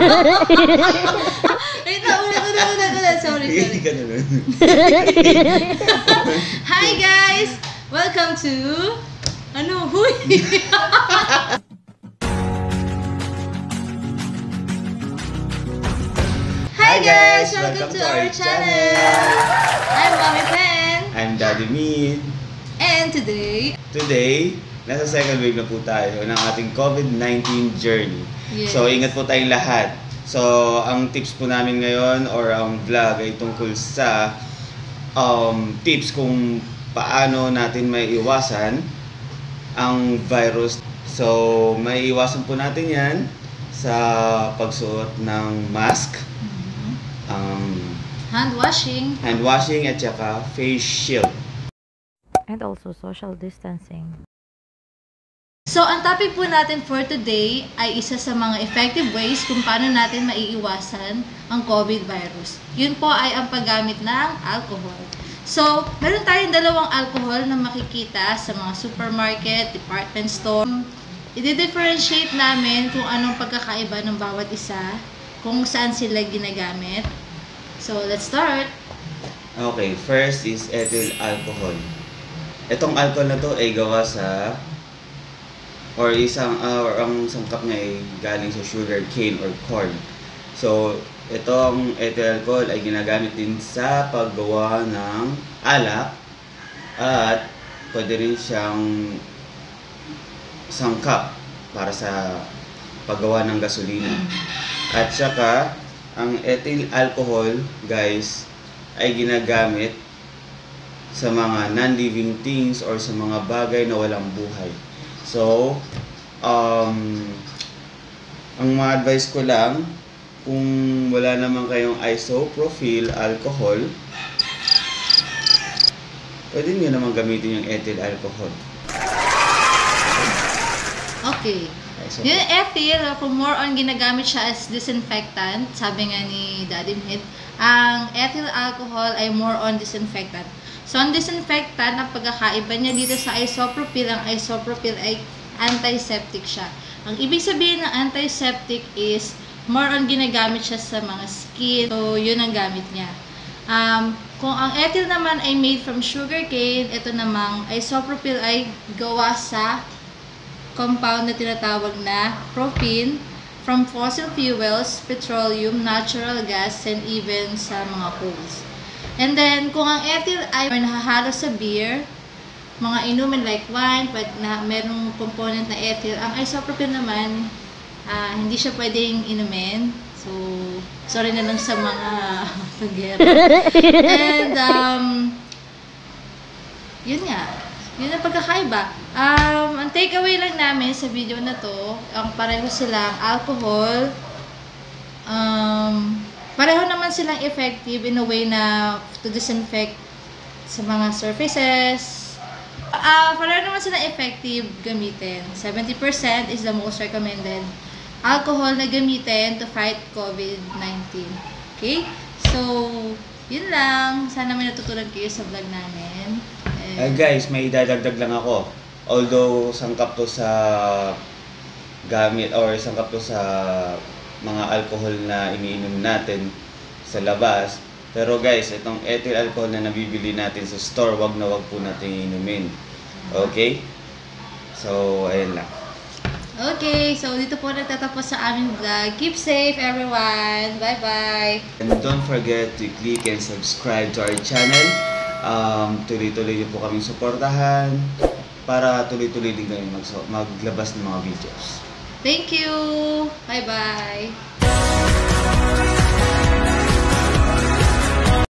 Wait na, ulit, ulit, ulit. Sorry, sorry. Ganun. Hi guys! Welcome to... Ano? Huy! Hi guys! Welcome, to, our channel! I'm Mami Pen. I'm Daddy Mead. And today, Today, nasa second wave na po tayo ng ating COVID-19 journey. Yes. So, ingat po tayong lahat. So, ang tips po namin ngayon or ang vlog ay tungkol sa um, tips kung paano natin may iwasan ang virus. So, may iwasan po natin yan sa pagsuot ng mask, ang hand washing. hand washing at saka face shield. and also social distancing. So, ang topic po natin for today ay isa sa mga effective ways kung paano natin maiiwasan ang COVID virus. Yun po ay ang paggamit ng alcohol. So, meron tayong dalawang alcohol na makikita sa mga supermarket, department store. I-differentiate namin kung anong pagkakaiba ng bawat isa, kung saan sila ginagamit. So, let's start. Okay, first is ethyl alcohol. Itong alcohol na to ay gawa sa or isang uh, or ang sangkap niya ay galing sa sugar cane or corn. So, itong ethyl alcohol ay ginagamit din sa paggawa ng alak at pwede rin siyang sangkap para sa paggawa ng gasolina. At saka, ang ethyl alcohol, guys, ay ginagamit sa mga non-living things or sa mga bagay na walang buhay. So, um, ang mga advice ko lang, kung wala naman kayong isopropyl alcohol, pwede nyo naman gamitin yung ethyl alcohol. Okay. Isopropyl. Yung ethyl, kung more on ginagamit siya as disinfectant, sabi nga ni Daddy Mid, ang ethyl alcohol ay more on disinfectant. So, ang disinfectant, ang pagkakaiba niya dito sa isopropyl, ang isopropyl ay antiseptic siya. Ang ibig sabihin ng antiseptic is more on ginagamit siya sa mga skin. So, yun ang gamit niya. Um, kung ang ethyl naman ay made from sugarcane, ito namang isopropyl ay gawa sa compound na tinatawag na propene from fossil fuels, petroleum, natural gas, and even sa mga coals. And then, kung ang ethyl ay nahahalo sa beer, mga inumin like wine, pwede na merong component na ethyl, ang isopropyl naman, ah, hindi siya pwedeng inumin. So, sorry na lang sa mga pagyero. And, um, yun nga. Yun ang pagkakaiba. Um, ang takeaway lang namin sa video na to, ang pareho silang alcohol, um, pareho naman silang effective in a way na to disinfect sa mga surfaces. Ah, pareho naman silang effective gamitin. 70% is the most recommended alcohol na gamitin to fight COVID-19. Okay? So, yun lang. Sana may natutunan kayo sa vlog namin. And- Uh, guys, may idadagdag lang ako. Although sangkap to sa gamit or sangkap to sa mga alcohol na iniinom natin sa labas. Pero guys, itong ethyl alcohol na nabibili natin sa store, wag na wag po natin inumin. Okay? So, ayun lang. Okay, so dito po nagtatapos sa aming vlog. Keep safe everyone. Bye-bye. And don't forget to click and subscribe to our channel. Um, tuloy-tuloy niyo po kaming suportahan para tuloy-tuloy din kami mag maglabas ng mga videos. Thank you. Bye-bye.